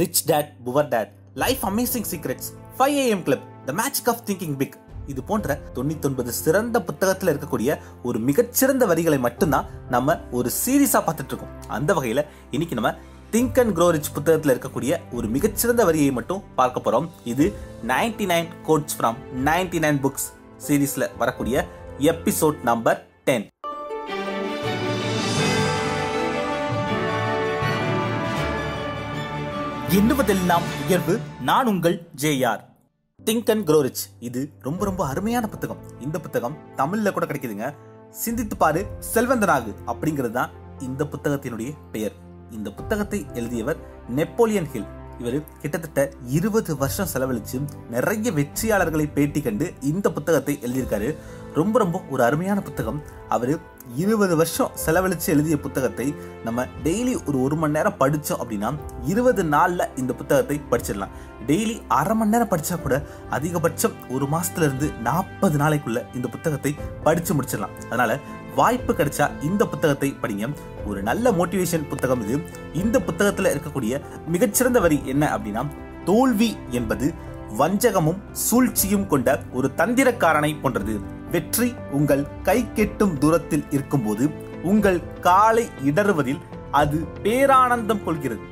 Rich dad poor dad life amazing secrets five AM club the magic of thinking big இது போன்ற தொண்ணூத்தொன்பது சிறந்த புத்தகத்தில் இருக்கக்கூடிய ஒரு மிகச்சிறந்த வரிகளை மட்டும்தான் நம்ம ஒரு சீரியஸாக பார்த்துட்டு இருக்கோம். அந்த வகையில் இன்னைக்கு நம்ம திங்க் அண்ட் க்ரோ ரிச் புத்தகத்தில் இருக்கக்கூடிய ஒரு மிகச்சிறந்த வரியை மட்டும் பார்க்க போகிறோம் இது 99 nine quotes from 99 nine books சீரீஸில் வரக்கூடிய எபிசோட் நம்பர் டென் எண்ணுவதெல்லாம் உயர்வு நான் உங்கள் ஜேஆர் திங்க் அண்ட் க்ரோரிச் இது ரொம்ப ரொம்ப அருமையான புத்தகம். இந்த புத்தகம் தமிழ்ல கூட கிடைக்குதுங்க. சிந்தித்து பாரு செல்வந்தனாகு அப்படிங்கிறது தான் இந்த புத்தகத்தினுடைய பெயர். இந்த புத்தகத்தை எழுதியவர் நெப்போலியன் ஹில். இவர் கிட்டத்தட்ட இருபது வருஷம் செலவழிச்சு நிறைய வெற்றியாளர்களை பேட்டி கண்டு இந்த புத்தகத்தை எழுதியிருக்காரு. ரொம்ப ரொம்ப ஒரு அருமையான புத்தகம். அவர் இருபது வருஷம் செலவழிச்சு எழுதிய புத்தகத்தை நம்ம டெய்லி ஒரு ஒரு மணி நேரம் படித்தோம் அப்படின்னா இருபது நாளில் இந்த புத்தகத்தை படிச்சிடலாம். டெய்லி அரை மணி நேரம் படித்தா கூட அதிகபட்சம் ஒரு மாசத்துல இருந்து நாற்பது நாளைக்குள்ளே இந்த புத்தகத்தை படிச்சு முடிச்சிடலாம். அதனால வாய்ப்பு கிடைச்சா இந்த புத்தகத்தை படிங்க. ஒரு நல்ல மோட்டிவேஷன் புத்தகம் இது. இந்த புத்தகத்துல இருக்கக்கூடிய மிகச்சிறந்த வரி என்ன அப்படின்னா தோல்வி என்பது வஞ்சகமும் சூழ்ச்சியும் கொண்ட ஒரு தந்திரக்காரனை போன்றது. வெற்றி உங்கள் கை கெட்டும் தூரத்தில் இருக்கும்போது உங்கள் காலை இடறுவதில் அது பேரானந்தம் கொள்கிறது.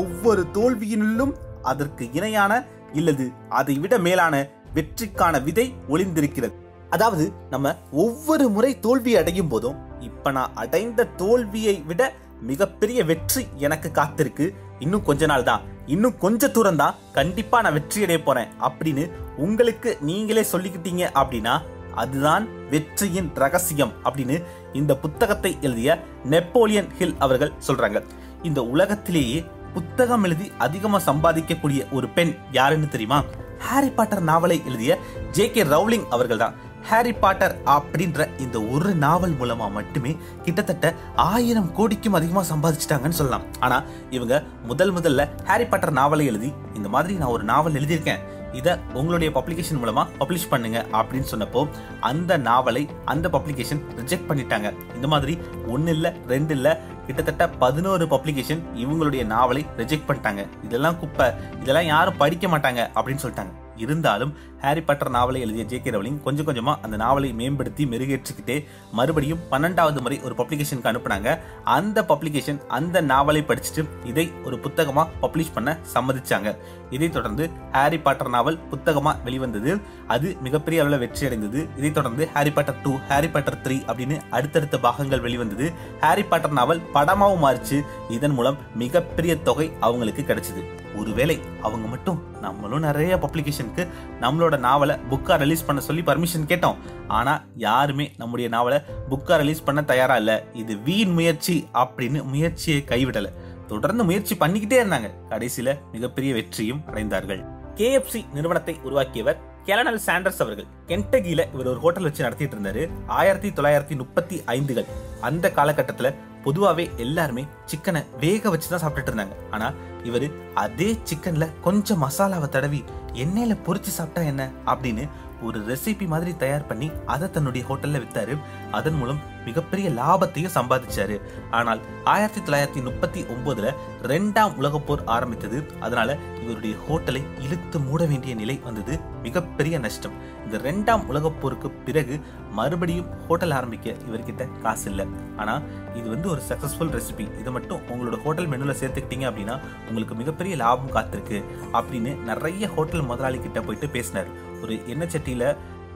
ஒவ்வொரு தோல்வியினுள்ளும் அதற்கு இணையான இல்லது அதை விட மேலான வெற்றிக்கான விதை ஒளிந்திருக்கிறது. அதாவது நம்ம ஒவ்வொரு முறை தோல்வி அடையும் போதும் இப்ப நான் அடைந்த தோல்வியை விட மிகப்பெரிய வெற்றி எனக்கு காத்திருக்கு. இன்னும் கொஞ்ச நாள் தான். இன்னும் கொஞ்ச தூரம் தான் கண்டிப்பா நான் வெற்றி அடைய போறேன். அப்படின்னு உங்களுக்கு நீங்களே சொல்லிக்கிட்டீங்க அப்படின்னா அதுதான் வெற்றியின் ரகசியம் அப்படின்னு இந்த புத்தகத்தை எழுதிய நெப்போலியன் ஹில் அவர்கள் சொல்றாங்க. இந்த உலகத்திலேயே புத்தகம் எழுதி அதிகமாக சம்பாதிக்கக்கூடிய ஒரு பெண் யாருன்னு தெரியுமா? ஹாரி பாட்டர் நாவலை எழுதிய ஜே கே ரவுலிங் அவர்கள் தான் ஹாரி பாட்டர் அப்படின்ற இந்த ஒரு நாவல் மூலமா மட்டுமே கிட்டத்தட்ட ஆயிரம் கோடிக்கும் அதிகமாக சம்பாதிச்சிட்டாங்கன்னு சொல்லலாம். ஆனா இவங்க முதல் முதல்ல ஹாரி பாட்டர் நாவலை எழுதி இந்த மாதிரி நான் ஒரு நாவல் எழுதியிருக்கேன். இதை உங்களுடைய பப்ளிகேஷன் மூலமா பப்ளிஷ் பண்ணுங்க அப்படின்னு சொன்னப்போ அந்த நாவலை அந்த பப்ளிகேஷன் ரிஜெக்ட் பண்ணிட்டாங்க. இந்த மாதிரி ஒன்னு இல்ல ரெண்டு இல்ல கிட்டத்தட்ட பதினோரு பப்ளிகேஷன் இவங்களுடைய நாவலை ரிஜெக்ட் பண்ணிட்டாங்க. இதெல்லாம் குப்பை. இதெல்லாம் யாரும் படிக்க மாட்டாங்க அப்படின்னு சொல்லிட்டாங்க. இருந்தாலும் ஹாரி பாட்டர் நாவலை எழுதிய ஜே கே ரவலிங் கொஞ்சம் கொஞ்சமா அந்த நாவலை மேம்படுத்தி மெருகேற்றிக்கிட்டே மறுபடியும் பன்னெண்டாவது முறை ஒரு பப்ளிகேஷனுக்கு அனுப்புனாங்க. அந்த பப்ளிகேஷன் அந்த நாவலை படிச்சுட்டு இதை ஒரு புத்தகமா பப்ளிஷ் பண்ண சம்மதிச்சாங்க. இதைத் தொடர்ந்து ஹாரி பாட்டர் நாவல் புத்தகமா வெளிவந்தது. அது மிகப்பெரிய அளவில் வெற்றி அடைந்தது. இதைத் தொடர்ந்து Harry Potter two Harry Potter three அப்படின்னு அடுத்தடுத்த பாகங்கள் வெளிவந்தது. ஹாரி பாட்டர் நாவல் படமாவும் மாறிச்சு. இதன் மூலம் மிகப்பெரிய தொகை அவங்களுக்கு கிடைச்சது. ஒருவேளை அவங்க மட்டும் நம்மளும் நிறைய பப்ளிகேஷனுக்கு நம்மளோட நாவலை புக்காக ரிலீஸ் பண்ண சொல்லி பர்மிஷன் கேட்டோம். ஆனால் யாருமே நம்முடைய நாவலை புக்காக ரிலீஸ் பண்ண தயாராக இல்லை. இது வீண் முயற்சி அப்படின்னு முயற்சியை கைவிடலை. தொடர்ந்து முயற்சி பண்ணிக்கிட்டே இருந்தாங்க. கடைசியில் மிகப்பெரிய வெற்றியும் அடைந்தார்கள். கேஎஃப்சி நிறுவனத்தை உருவாக்கியவர் கெலனல் சாண்டர்ஸ் அவர்கள். கென்டகில இவர் ஒரு ஹோட்டல் வச்சு நடத்திட்டு இருந்தாரு. ஆயிரத்தி தொள்ளாயிரத்தி முப்பத்தி ஐந்துகள். அந்த காலகட்டத்தில் பொதுவாவே எல்லாருமே சிக்கனை வேக வச்சு தான் சாப்பிட்டுட்டு இருந்தாங்க. ஆனா இவரு அதே சிக்கன்ல கொஞ்சம் மசாலாவை தடவி எண்ணெயில பொரிச்சு சாப்பிட்டா என்ன? அப்படின்னு ஒரு ரெசிபி மாதிரி தயார் பண்ணி அதை தன்னுடைய ஹோட்டல்ல வித்தாரு. அதன் மூலம் மிகப்பெரிய லாபத்தையும் சம்பாதிச்சாரு. ஆனால் ஆயிரத்தி தொள்ளாயிரத்தி முப்பத்தி ஒன்பதுல ரெண்டாம் உலக போர் ஆரம்பித்தது. அதனால இவருடைய ஹோட்டலை இழுத்து மூட வேண்டிய நிலை வந்தது. மிகப்பெரிய நஷ்டம். இந்த ரெண்டாம் உலக போருக்கு பிறகு மறுபடியும் ஹோட்டல் ஆரம்பிக்க இவர்கிட்ட காசு இல்லை. ஆனா இது வந்து ஒரு சக்சஸ்ஃபுல் ரெசிபி இதை மட்டும் உங்களோட ஹோட்டல் மெனுல சேர்த்துக்கிட்டீங்க அப்படின்னா உங்களுக்கு மிகப்பெரிய லாபம் காத்திருக்கு அப்படின்னு நிறைய ஹோட்டல் முதலாளி கிட்ட போயிட்டு பேசினார். ஒரு எண்ணெய் சட்டியில்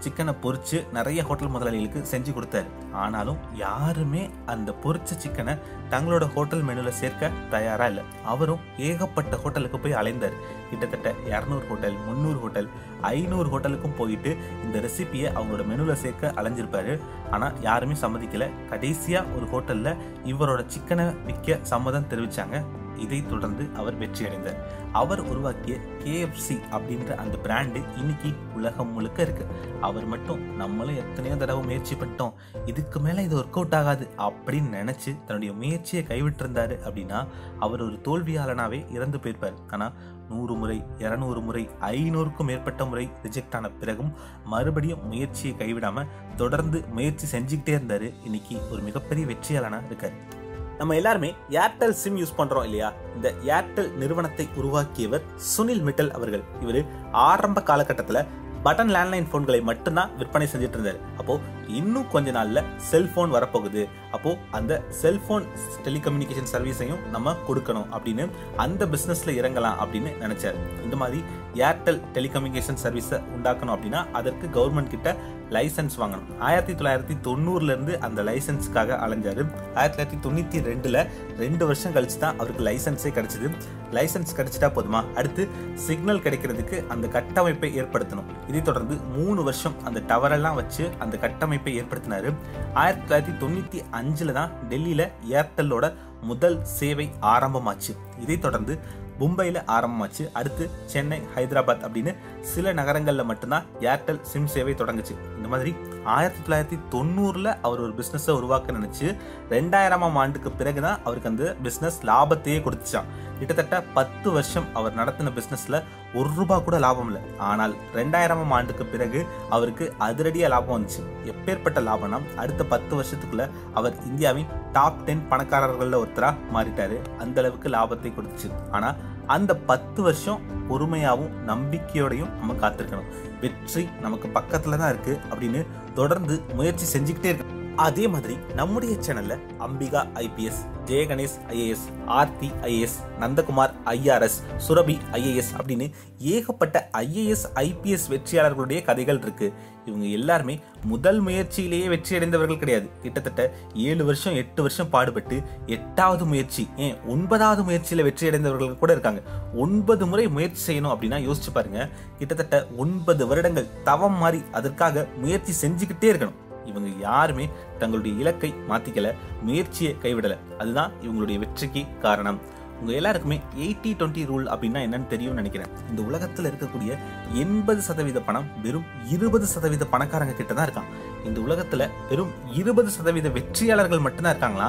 சிக்கனை பொறிச்சு நிறைய ஹோட்டல் முதலாளிகளுக்கு செஞ்சு கொடுத்தாரு. ஆனாலும் யாருமே அந்த பொறிச்ச சிக்கனை தங்களோட ஹோட்டல் மெனுவில் சேர்க்க தயாராக இல்லை. அவரும் ஏகப்பட்ட ஹோட்டலுக்கு போய் அலைந்தார். கிட்டத்தட்ட இரநூறு ஹோட்டல் முந்நூறு ஹோட்டல் ஐநூறு ஹோட்டலுக்கும் போயிட்டு இந்த ரெசிபியை அவங்களோட மெனுவில் சேர்க்க அலைஞ்சிருப்பாரு. ஆனால் யாருமே சம்மதிக்கலை. கடைசியாக ஒரு ஹோட்டலில் இவரோட சிக்கனை விற்க சம்மதம் தெரிவித்தாங்க இதைத் தொடர்ந்து அவர் வெற்றியடைந்தார். அவர் உருவாக்கிய கேஎஃப்சி அப்படின்ற அந்த பிராண்டு இன்னைக்கு உலகம் முழுக்க இருக்கு. அவர் மட்டும் நம்மளும் எத்தனையோ தடவை முயற்சி பண்ணிட்டோம். இதுக்கு மேலே இது ஒர்க் அவுட் ஆகாது அப்படின்னு நினச்சி தன்னுடைய முயற்சியை கைவிட்டு இருந்தாரு அப்படின்னா அவர் ஒரு தோல்வியாளனாகவே இறந்து போயிருப்பார். ஆனால் நூறு முறை இரநூறு முறை ஐநூறுக்கும் மேற்பட்ட முறை ரிஜெக்ட் ஆன பிறகும் மறுபடியும் முயற்சியை கைவிடாமல் தொடர்ந்து முயற்சி செஞ்சுக்கிட்டே இருந்தார். இன்னைக்கு ஒரு மிகப்பெரிய வெற்றியாளனாக இருக்கார். நம்ம எல்லாருமே ஏர்டெல் சிம் யூஸ் பண்றோம் இல்லையா? இந்த ஏர்டெல் நிறுவனத்தை உருவாக்கியவர் சுனில் மிட்டல் அவர்கள். இவர் ஆரம்ப காலகட்டத்தில் பட்டன் லேண்ட்லைன் போன்களை மட்டும்தான் விற்பனை செஞ்சுட்டு இருந்தார். அப்போ இன்னும் கொஞ்ச நாள்ல செல்போன் வரப்போகுது. அப்போ அந்த செல்போன் டெலிகம்யூனிகேஷன் சர்வீஸையும் நம்ம கொடுக்கணும் அப்படின்னு அந்த பிசினஸ்ல இறங்கலாம் அப்படின்னு நினைச்சாரு. இந்த மாதிரி ஏர்டெல் டெலிகம்யூனிகேஷன் சர்வீஸை உண்டாக்கணும் அப்படின்னா அதற்கு கவர்மெண்ட் கிட்ட லைசன்ஸ் வாங்கணும். ஆயிரத்தி தொள்ளாயிரத்தி தொண்ணூறுல இருந்து அந்த லைசன்ஸ்க்காக அலைஞ்சாரு. ஆயிரத்தி தொள்ளாயிரத்தி தொண்ணூத்தி ரெண்டுல ரெண்டு வருஷம் கழிச்சு தான் அவருக்கு லைசன்ஸே கிடைச்சது. லைசன்ஸ் கிடைச்சிட்டா போதுமா? அடுத்து சிக்னல் கிடைக்கிறதுக்கு அந்த கட்டமைப்பை ஏற்படுத்தணும். இதை தொடர்ந்து மூணு வருஷம் அந்த டவரெல்லாம் வச்சு அந்த கட்டமைப்பு ஏற்படுத்தினாரு. ஆயிரத்தி தொள்ளாயிரத்தி தொண்ணூத்தி அஞ்சுல தான் டெல்லியில ஏர்டெல்லோட முதல் சேவை ஆரம்பமாச்சு. இதை தொடர்ந்து மும்பையில் ஆரம்பமாச்சு. அடுத்து சென்னை ஹைதராபாத் அப்படின்னு சில நகரங்களில் மட்டும்தான் ஏர்டெல் சிம் சேவை தொடங்குச்சு. இந்த மாதிரி ஆயிரத்தி தொள்ளாயிரத்தி தொண்ணூறில் அவர் ஒரு பிஸ்னஸை உருவாக்க நினச்சி ரெண்டாயிரமாம் ஆண்டுக்கு பிறகு தான் அவருக்கு அந்த பிஸ்னஸ் லாபத்தையே கொடுத்துச்சான் கிட்டத்தட்ட பத்து வருஷம் அவர் நடத்தின பிஸ்னஸில் ஒரு ரூபா கூட லாபம் இல்லை. ஆனால் ரெண்டாயிரமாம் ஆண்டுக்கு பிறகு அவருக்கு அதிரடியாக லாபம் வந்துச்சு. எப்பேற்பட்ட லாபம்னா அடுத்த பத்து வருஷத்துக்குள்ள அவர் இந்தியாவின் டாப் டென் பணக்காரர்களில் ஒருத்தராக மாறிட்டாரு. அந்த அளவுக்கு லாபத்தை கொடுத்துச்சு. ஆனால் அந்த பத்து வருஷம் பொறுமையாகவும் நம்பிக்கையோடையும் நம்ம காத்திருக்கணும். வெற்றி நமக்கு பக்கத்துல தான் இருக்கு அப்படின்னு தொடர்ந்து முயற்சி செஞ்சுக்கிட்டே இருக்கணும். அதே மாதிரி நம்முடைய சேனல்ல Ambika IPS Jayaganesh IAS Aarthi IAS Nandakumar IRS Surabhi IAS அப்படின்னு ஏகப்பட்ட ஐஏஎஸ் ஐபிஎஸ் வெற்றியாளர்களுடைய கதைகள் இருக்கு. இவங்க எல்லாருமே முதல் முயற்சியிலேயே வெற்றி அடைந்தவர்கள் கிடையாது. கிட்டத்தட்ட ஏழு வருஷம் எட்டு வருஷம் பாடுபட்டு எட்டாவது முயற்சி ஏன் ஒன்பதாவது முயற்சியில வெற்றி அடைந்தவர்கள் கூட இருக்காங்க. ஒன்பது முறை முயற்சி செய்யணும் அப்படின்னா யோசிச்சு பாருங்க. கிட்டத்தட்ட ஒன்பது வருடங்கள் தவம் மாறி அதற்காக முயற்சி செஞ்சுக்கிட்டே இருக்கணும். இவங்க யாருமே தங்களுடைய இலக்கை மாத்திக்கல முயற்சியை கைவிடல. அதுதான் இவங்களுடைய வெற்றிக்கு காரணம். உங்க எல்லாருக்குமே எயிட்டி டுவெண்ட்டி ரூல் அப்படின்னா என்னன்னு தெரியும்னு நினைக்கிறேன். இந்த உலகத்தில் இருக்கக்கூடிய எண்பது சதவீத பணம் வெறும் இருபது சதவீத பணக்காரங்க கிட்ட தான் இருக்கான். இந்த உலகத்துல வெறும் இருபது சதவீத வெற்றியாளர்கள் மட்டும்தான் இருக்காங்களா?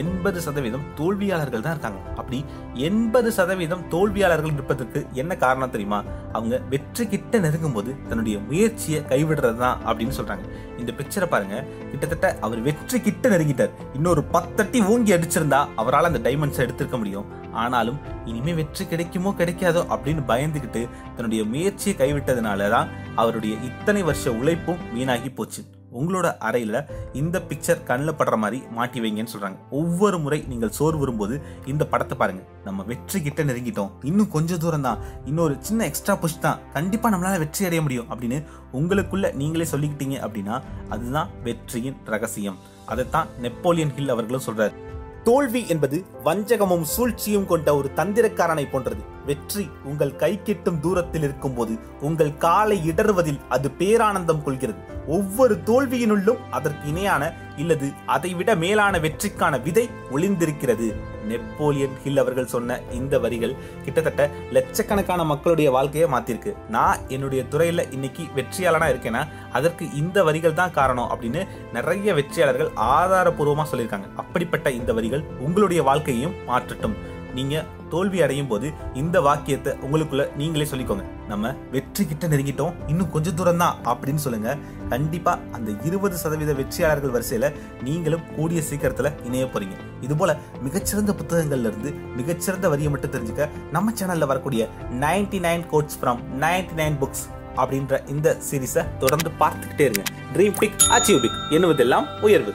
எண்பது சதவீதம் தோல்வியாளர்கள் தான் இருக்காங்க. அப்படி எண்பது சதவீதம் தோல்வியாளர்கள் இருப்பதற்கு என்ன காரணம் தெரியுமா? அவங்க வெற்றி கிட்ட நெருங்கும் போது தன்னுடைய முயற்சியை கைவிடுறது தான் அப்படின்னு சொல்றாங்க. இந்த பிக்சரை பாருங்க. கிட்டத்தட்ட அவர் வெற்றி கிட்ட நெருங்கிட்டார். இன்னொரு பத்தட்டி ஊங்கி அடிச்சிருந்தா அவரால் அந்த டைமண்ட்ஸை எடுத்திருக்க முடியும். ஆனாலும் இனிமே வெற்றி கிடைக்குமோ கிடைக்காதோ அப்படின்னு பயந்துகிட்டு தன்னுடைய முயற்சியை கைவிட்டதுனால தான் அவருடைய இத்தனை வருஷ உழைப்பும் வீணாகி போச்சு. உங்களோட அறையில் இந்த பிக்சர் கண்ணில் படுற மாதிரி மாட்டி வைங்கன்னு சொல்கிறாங்க ஒவ்வொரு முறை நீங்கள் சோறு வரும்போது இந்த படத்தை பாருங்கள் நம்ம வெற்றி கிட்ட நெருங்கிட்டோம். இன்னும் கொஞ்சம் தூரம் தான். இன்னொரு சின்ன எக்ஸ்ட்ரா புஷ் தான். கண்டிப்பாக நம்மளால் வெற்றி அடைய முடியும் அப்படின்னு உங்களுக்குள்ளே நீங்களே சொல்லிக்கிட்டீங்க அப்படின்னா அதுதான் வெற்றியின் ரகசியம். அதைத்தான் நெப்போலியன் ஹில் அவர்களும் சொல்கிறார் தோல்வி என்பது வஞ்சகமும் சூழ்ச்சியும் கொண்ட ஒரு தந்திரக்காரனை போன்றது. வெற்றி உங்கள் கை கெட்டும் தூரத்தில் இருக்கும் போது உங்கள் காலை இடறுவதில் அது பேரானந்தம் கொள்கிறது. ஒவ்வொரு தோல்வியினுள்ளும் அதற்கு இணையான இல்லது அதைவிட மேலான வெற்றிக்கான விதை ஒளிந்திருக்கிறது. நெப்போலியன் ஹில் அவர்கள் சொன்ன இந்த வரிகள் கிட்டத்தட்ட லட்சக்கணக்கான மக்களுடைய வாழ்க்கையை மாத்திருக்கு. நான் என்னுடைய துறையில இன்னைக்கு வெற்றியாளனா இருக்கேன்னா அதற்கு இந்த வரிகள் தான் காரணம் அப்படின்னு நிறைய வெற்றியாளர்கள் ஆதாரபூர்வமா சொல்லியிருக்காங்க. அப்படிப்பட்ட இந்த வரிகள் உங்களுடைய வாழ்க்கையையும் மாற்றட்டும். நீங்க தோல்வி அடையும் போது இந்த வாக்கியத்தை உங்களுக்குள்ள நீங்களே சொல்லிக்கோங்க. நம்ம வெற்றி கிட்ட நெருங்கிட்டோம் இன்னும் கொஞ்சம் தூரம் தான் அப்படின்னு சொல்லுங்க. கண்டிப்பா அந்த இருபது சதவீத வெற்றியாளர்கள் வரிசையில நீங்களும் கூடிய சீக்கிரத்துல இணைய போறீங்க. இது போல மிகச்சிறந்த புத்தகங்கள்ல இருந்து மிகச்சிறந்த வரியை மட்டும் தெரிஞ்சுக்க நம்ம சேனல்ல வரக்கூடிய ninety nine quotes from ninety nine books அப்படின்ற இந்த சீரீஸை தொடர்ந்து பார்த்துக்கிட்டே இருங்க. ட்ரீம் பிக் அச்சீவ் பிக் என்னுவதெல்லாம் உயர்வு.